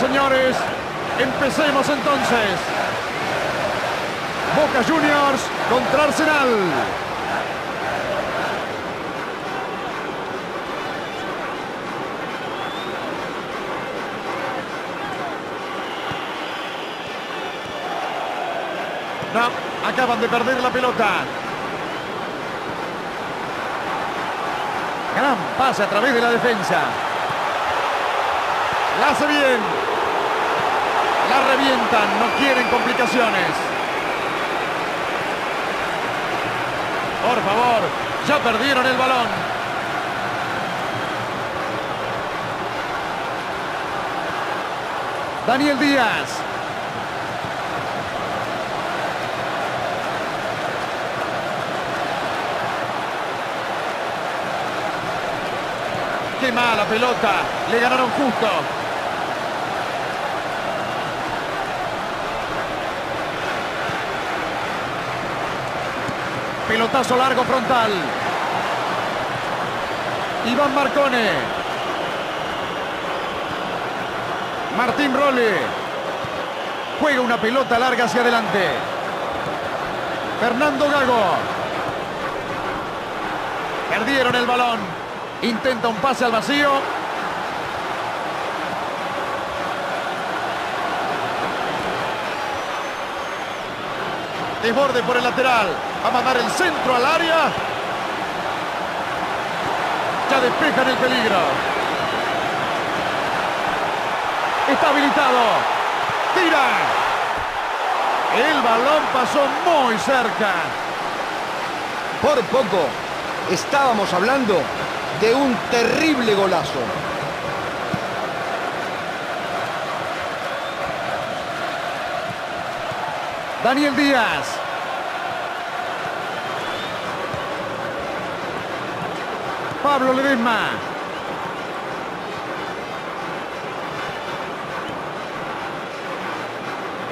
señores. Empecemos entonces. Boca Juniors contra Arsenal. Acaban de perder la pelota. Gran pase a través de la defensa. La hace bien. La revientan, no quieren complicaciones. Por favor, ya perdieron el balón. Daniel Díaz. Qué mala pelota. Le ganaron justo. Pelotazo largo frontal. Iván Marcone. Martín Rolle. Juega una pelota larga hacia adelante. Fernando Gago. Perdieron el balón. Intenta un pase al vacío. Desborde por el lateral. A mandar el centro al área. Ya despejan el peligro. Está habilitado. Tira. El balón pasó muy cerca. Por poco estábamos hablando de un terrible golazo. Daniel Díaz. Pablo Ledesma.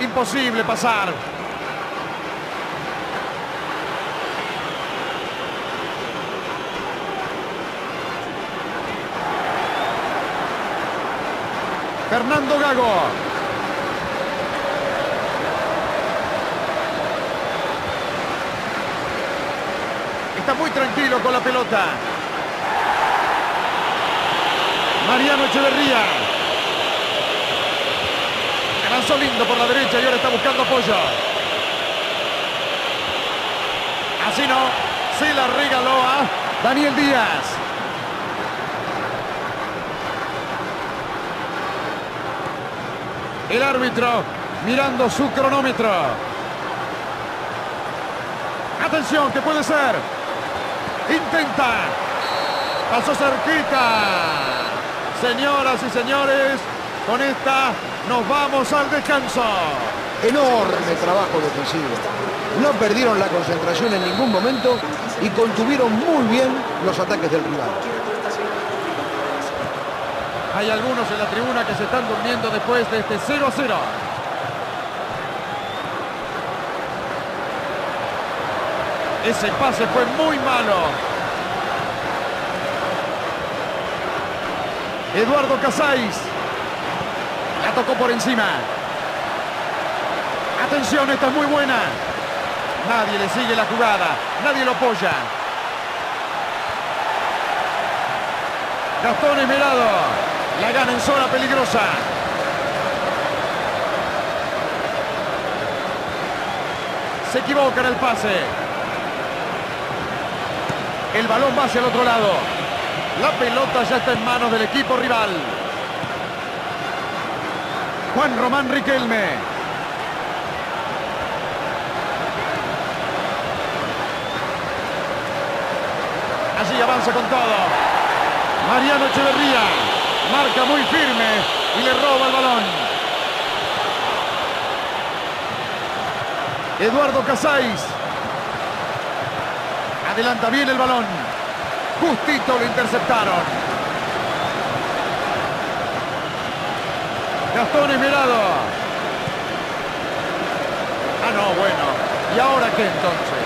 Imposible pasar. Fernando Gago. Está tranquilo con la pelota. Mariano Echeverría. Avanzó lindo por la derecha y ahora está buscando apoyo. Así no. Se la regaló a Daniel Díaz. El árbitro mirando su cronómetro. Atención, que puede ser. Intenta. Pasó cerquita. Señoras y señores, con esta nos vamos al descanso. Enorme trabajo defensivo. No perdieron la concentración en ningún momento y contuvieron muy bien los ataques del rival. Hay algunos en la tribuna que se están durmiendo después de este 0 a 0. Ese pase fue muy malo. Eduardo Casáis. La tocó por encima. Atención, esta es muy buena. Nadie le sigue la jugada. Nadie lo apoya. Gastón Esmerado. La gana en zona peligrosa. Se equivoca en el pase. El balón va hacia el otro lado. La pelota ya está en manos del equipo rival. Juan Román Riquelme. Allí avanza con todo. Mariano Echeverría. Marca muy firme y le roba el balón. Eduardo Casáis. Adelanta bien el balón. Justito lo interceptaron. Gastón Esmerado. Ah, no, bueno. ¿Y ahora qué entonces?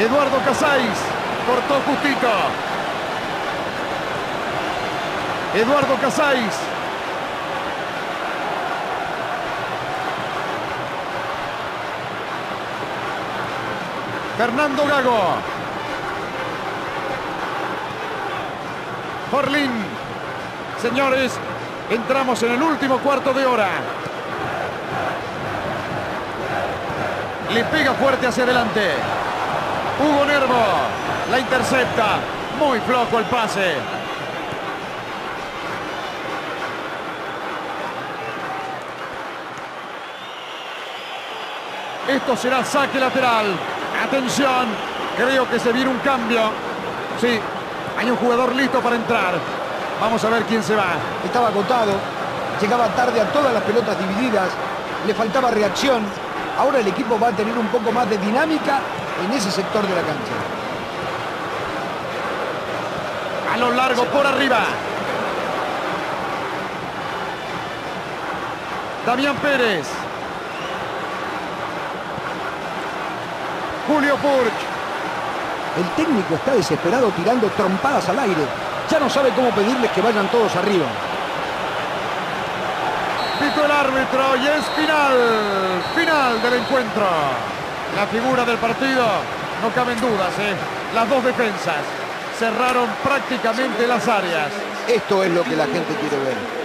Eduardo Casáis. Cortó justito. Eduardo Casáis. Fernando Gago. Forlín. Señores, entramos en el último cuarto de hora. Le pega fuerte hacia adelante. Hugo Nervo la intercepta. Muy flojo el pase. Esto será saque lateral. Atención, creo que se viene un cambio. Sí, hay un jugador listo para entrar. Vamos a ver quién se va. Estaba agotado, llegaba tarde a todas las pelotas divididas, le faltaba reacción. Ahora el equipo va a tener un poco más de dinámica en ese sector de la cancha. A lo largo por arriba. Damián Pérez. Julio Purch. El técnico está desesperado tirando trompadas al aire. Ya no sabe cómo pedirles que vayan todos arriba. Pito el árbitro y es final. Final del encuentro. La figura del partido, no caben dudas, ¿eh? Las dos defensas cerraron prácticamente las áreas. Esto es lo que la gente quiere ver.